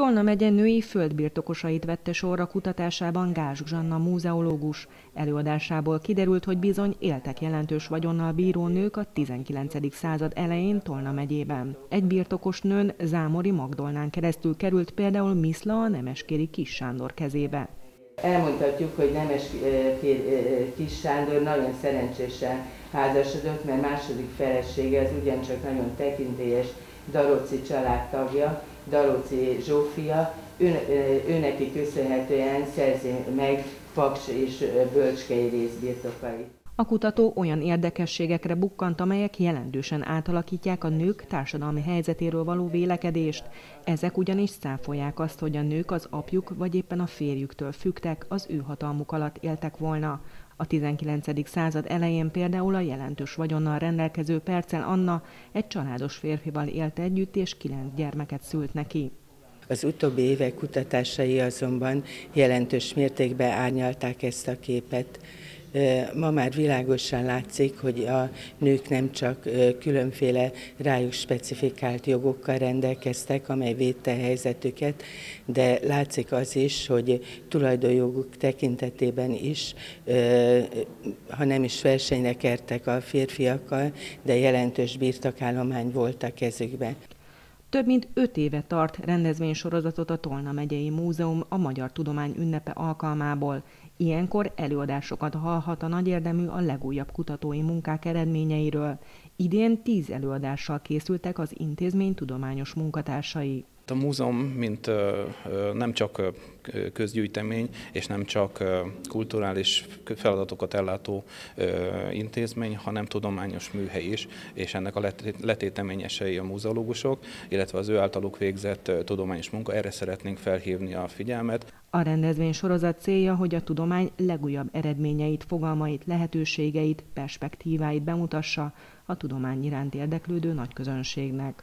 Tolna megye női földbirtokosait vette sorra kutatásában Gás Zsanna múzeológus. Előadásából kiderült, hogy bizony éltek jelentős vagyonnal bíró nők a 19. század elején Tolna megyében. Egy birtokos nőn Zámori Magdolnán keresztül került például Miszla a Nemeskéri Kis Sándor kezébe. Elmondhatjuk, hogy Nemes Kis Sándor nagyon szerencsésen házasodott, mert második felesége az ugyancsak nagyon tekintélyes Daroci családtagja, Daroci Zsófia, ő, őneki köszönhetően szerzi meg Paks és Bölcskei részbirtokait. A kutató olyan érdekességekre bukkant, amelyek jelentősen átalakítják a nők társadalmi helyzetéről való vélekedést. Ezek ugyanis száfolják azt, hogy a nők az apjuk vagy éppen a férjüktől fügtek, az ő hatalmuk alatt éltek volna. A 19. század elején például a jelentős vagyonnal rendelkező Percel Anna egy családos férfival élt együtt, és kilenc gyermeket szült neki. Az utóbbi évek kutatásai azonban jelentős mértékben árnyalták ezt a képet. Ma már világosan látszik, hogy a nők nem csak különféle rájuk specifikált jogokkal rendelkeztek, amely védte helyzetüket, de látszik az is, hogy tulajdonjoguk tekintetében is, ha nem is versenyre kertek a férfiakkal, de jelentős birtokállomány volt a kezükben. Több mint öt éve tart rendezvénysorozatot a Tolna megyei Múzeum a Magyar Tudomány ünnepe alkalmából. Ilyenkor előadásokat hallhat a nagy érdemű a legújabb kutatói munkák eredményeiről. Idén tíz előadással készültek az intézmény tudományos munkatársai. A múzeum, mint nem csak közgyűjtemény, és nem csak kulturális feladatokat ellátó intézmény, hanem tudományos műhely is, és ennek a letéteményesei a múzeológusok, illetve az ő általuk végzett tudományos munka. Erre szeretnénk felhívni a figyelmet. A rendezvény sorozat célja, hogy a tudomány legújabb eredményeit, fogalmait, lehetőségeit, perspektíváit bemutassa a tudomány iránt érdeklődő nagyközönségnek.